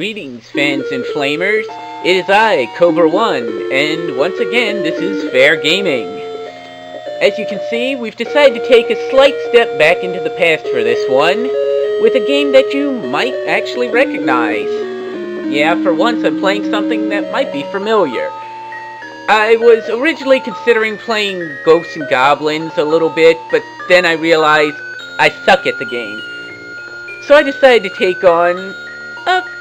Greetings, fans and flamers. It is I, Cobra One, and once again, this is Fair Gaming. As you can see, we've decided to take a slight step back into the past for this one, with a game that you might actually recognize. Yeah, for once I'm playing something that might be familiar. I was originally considering playing Ghosts and Goblins a little bit, but then I realized I suck at the game. So I decided to take on a,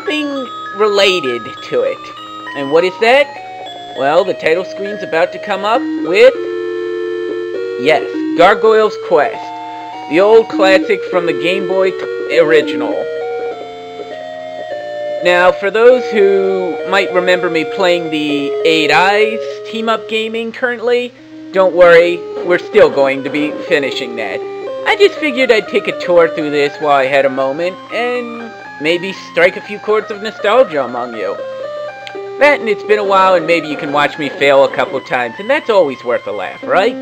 something related to it. And what is that? Well, the title screen's about to come up with... Yes, Gargoyle's Quest. The old classic from the Game Boy original. Now, for those who might remember me playing the 8 Eyes team-up gaming currently, don't worry, we're still going to be finishing that. I just figured I'd take a tour through this while I had a moment, and maybe strike a few chords of nostalgia among you. That and it's been a while and maybe you can watch me fail a couple times, and that's always worth a laugh, right?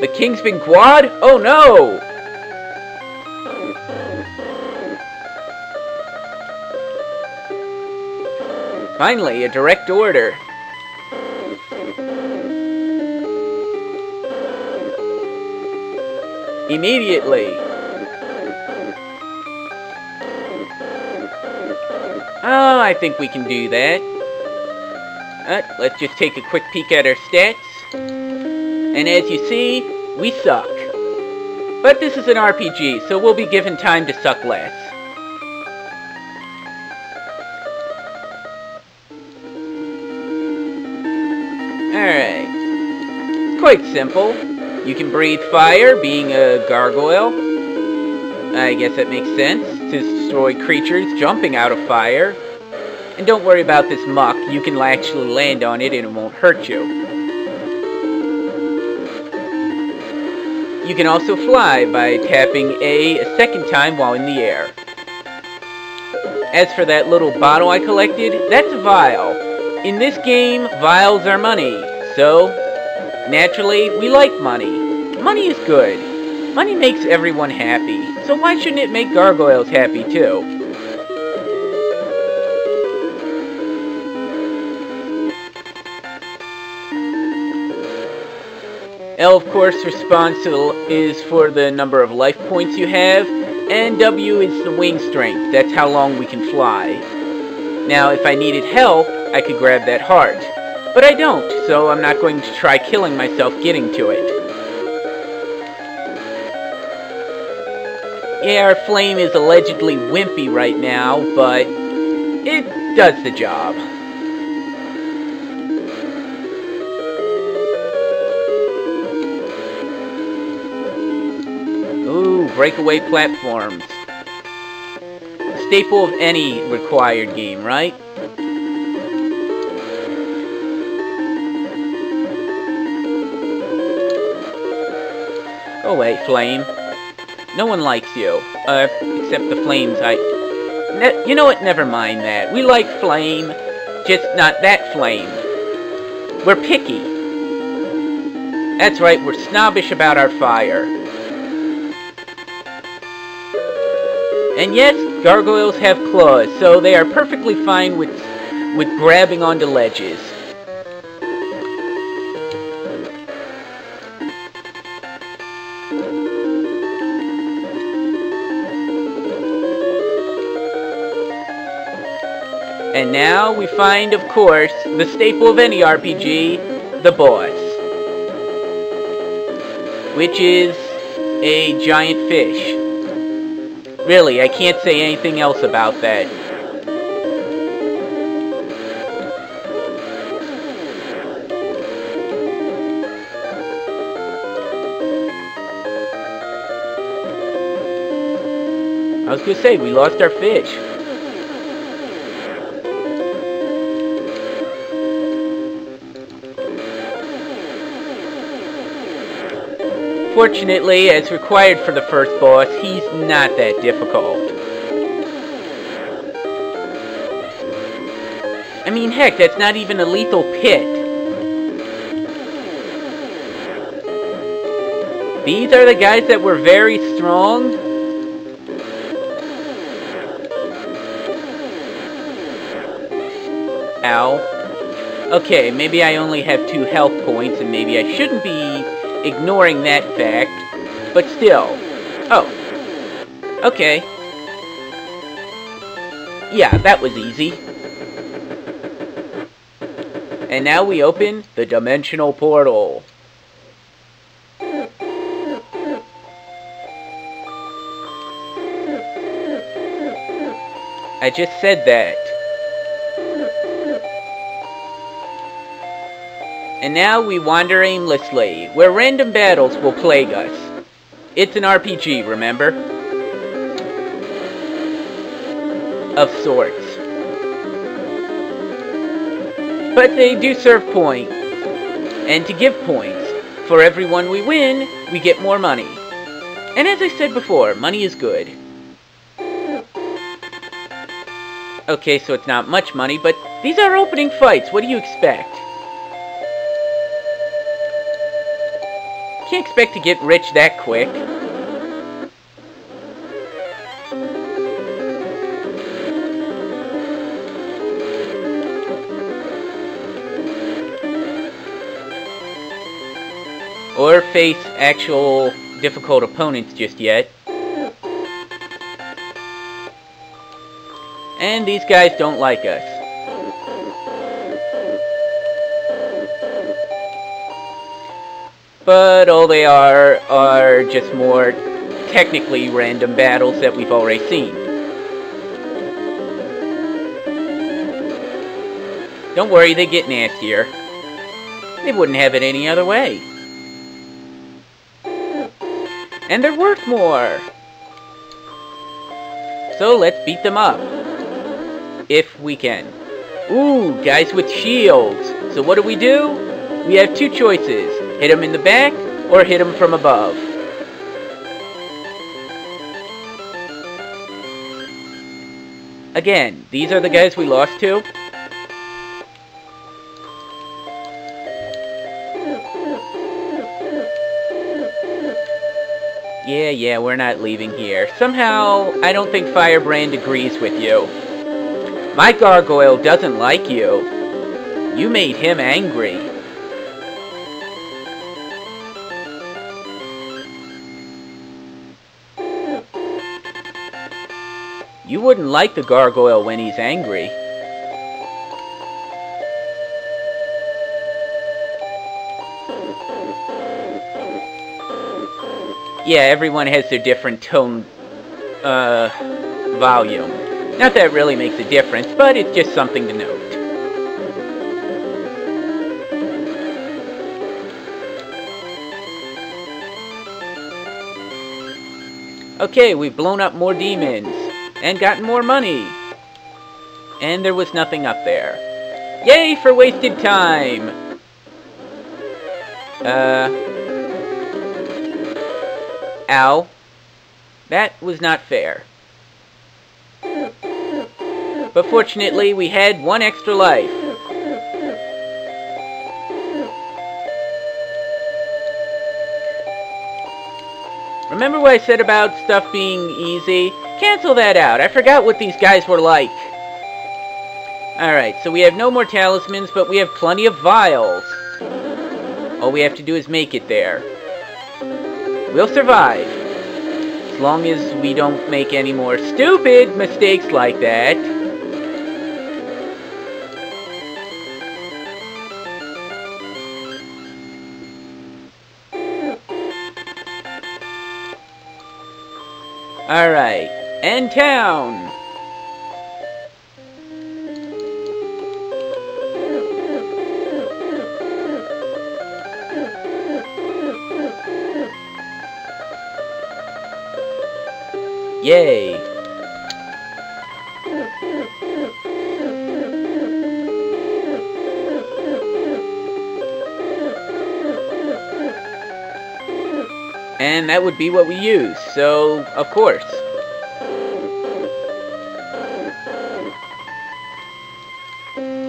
The Kingsman Quad? Oh no! Finally, a direct order. Immediately. Oh, I think we can do that. Uh, let's just take a quick peek at our stats. And as you see, we suck. But this is an RPG, so we'll be given time to suck less. Alright. It's quite simple. You can breathe fire, being a gargoyle. I guess that makes sense, destroy creatures jumping out of fire. And don't worry about this muck, you can actually land on it and it won't hurt you. You can also fly by tapping A a second time while in the air. As for that little bottle I collected, that's a vial. In this game, vials are money, so naturally, we like money. Money is good. Money makes everyone happy, so why shouldn't it make gargoyles happy too? L, of course, responds to the, is for the number of life points you have, and W is the wing strength. That's how long we can fly. Now, if I needed help, I could grab that heart. But I don't, so I'm not going to try killing myself getting to it. Yeah, our flame is allegedly wimpy right now, but it does the job. Ooh, breakaway platforms. Staple of any required game, right? Oh, Go away, Flame. No one likes you. Uh, except the Flames, I... Ne you know what? Never mind that. We like Flame, just not that Flame. We're picky. That's right, we're snobbish about our fire. And yes, gargoyles have claws, so they are perfectly fine with, with grabbing onto ledges. And now we find, of course, the staple of any RPG, the boss. Which is a giant fish. Really, I can't say anything else about that. I was gonna say, we lost our fish. Fortunately, as required for the first boss, he's not that difficult. I mean, heck, that's not even a lethal pit. These are the guys that were very strong. Ow. Okay, maybe I only have two health points and maybe I shouldn't be ignoring that fact, but still. Oh. Okay. Yeah, that was easy. And now we open the Dimensional Portal. I just said that. And now we wander aimlessly, where random battles will plague us. It's an RPG, remember? Of sorts. But they do serve points. And to give points, for every one we win, we get more money. And as I said before, money is good. Okay, so it's not much money, but these are opening fights. What do you expect? Can't expect to get rich that quick. Or face actual difficult opponents just yet. And these guys don't like us. But all they are are just more technically random battles that we've already seen. Don't worry, they get nastier. They wouldn't have it any other way. And they're worth more. So let's beat them up. If we can. Ooh, guys with shields. So what do we do? We have two choices. Hit him in the back or hit him from above. Again, these are the guys we lost to. Yeah, yeah, we're not leaving here. Somehow, I don't think Firebrand agrees with you. My gargoyle doesn't like you. You made him angry. You wouldn't like the gargoyle when he's angry. Yeah, everyone has their different tone, uh, volume. Not that it really makes a difference, but it's just something to note. Okay, we've blown up more demons, and gotten more money. And there was nothing up there. Yay for wasted time! Uh... Ow. That was not fair. But fortunately, we had one extra life. Remember what I said about stuff being easy? Cancel that out. I forgot what these guys were like. Alright, so we have no more talismans, but we have plenty of vials. All we have to do is make it there. We'll survive. As long as we don't make any more stupid mistakes like that. Alright, and town! Yay! And that would be what we use, so, of course.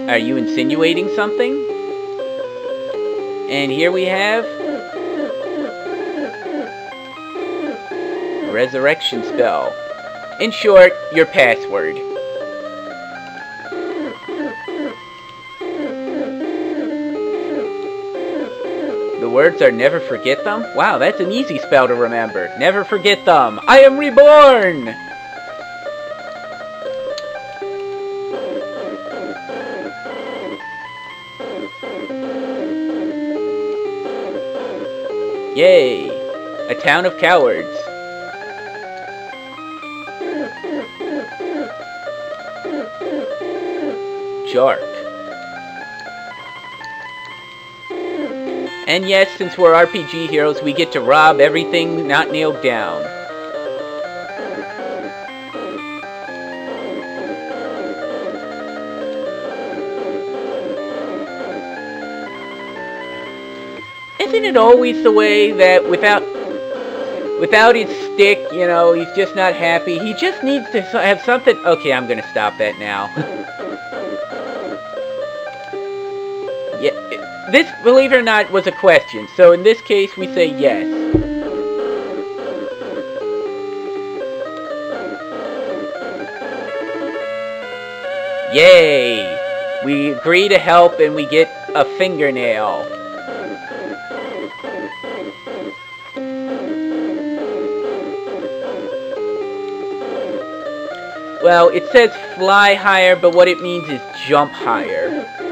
Are you insinuating something? And here we have... Resurrection spell. In short, your password. Words are never forget them? Wow, that's an easy spell to remember. Never forget them. I am reborn! Yay! A town of cowards. Jark. And yes, since we're RPG heroes, we get to rob everything not nailed down. Isn't it always the way that without without his stick, you know, he's just not happy. He just needs to have something. Okay, I'm gonna stop that now. yeah, this, believe it or not, was a question. So in this case, we say yes. Yay! We agree to help and we get a fingernail. Well, it says fly higher, but what it means is jump higher.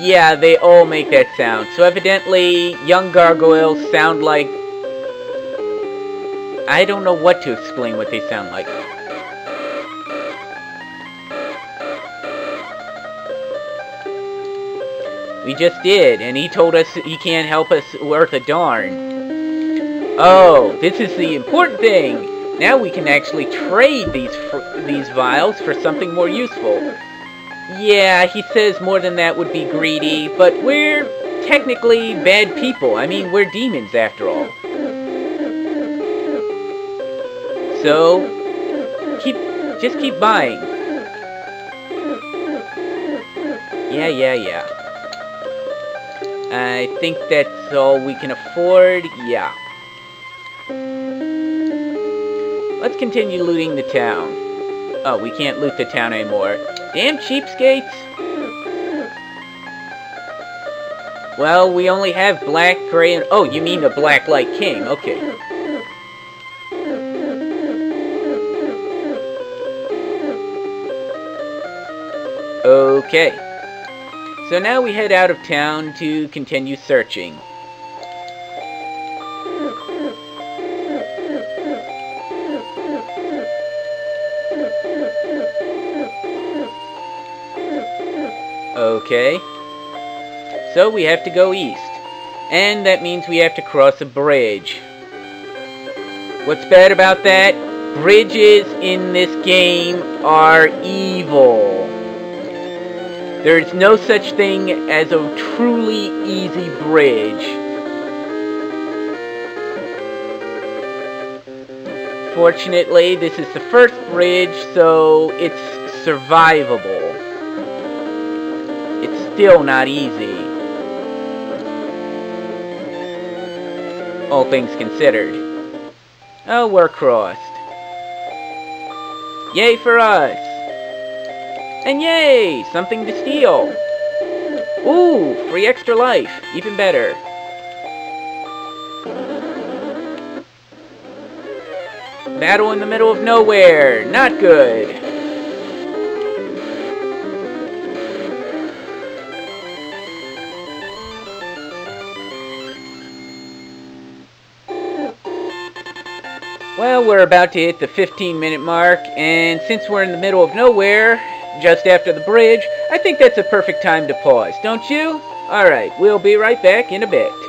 Yeah, they all make that sound. So evidently, young gargoyles sound like I don't know what to explain what they sound like. We just did, and he told us he can't help us worth a darn. Oh, this is the important thing! Now we can actually trade these these vials for something more useful. Yeah, he says more than that would be greedy, but we're technically bad people. I mean, we're demons after all. So, keep, just keep buying. Yeah, yeah, yeah. I think that's all we can afford. Yeah. Let's continue looting the town. Oh, we can't loot the town anymore. Damn cheapskates! Well, we only have black, gray, and... Oh, you mean the Black Light King. Okay. Okay. So now we head out of town to continue searching. Okay. So we have to go east. And that means we have to cross a bridge. What's bad about that? Bridges in this game are evil. There is no such thing as a truly easy bridge. Fortunately, this is the first bridge, so it's survivable. Still not easy. All things considered. Oh, we're crossed. Yay for us! And yay! Something to steal! Ooh! Free extra life! Even better. Battle in the middle of nowhere! Not good! We're about to hit the 15 minute mark, and since we're in the middle of nowhere, just after the bridge, I think that's a perfect time to pause, don't you? Alright, we'll be right back in a bit.